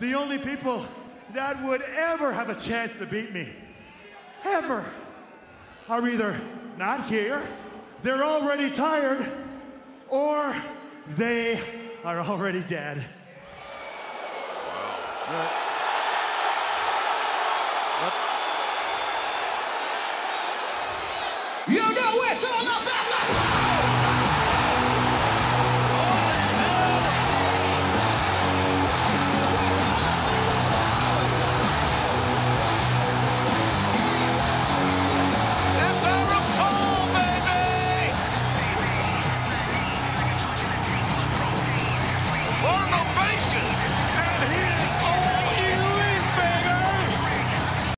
the only people that would ever have a chance to beat me, ever, are either not here, they're already tired, or they are already dead. Wow. You know it's all about the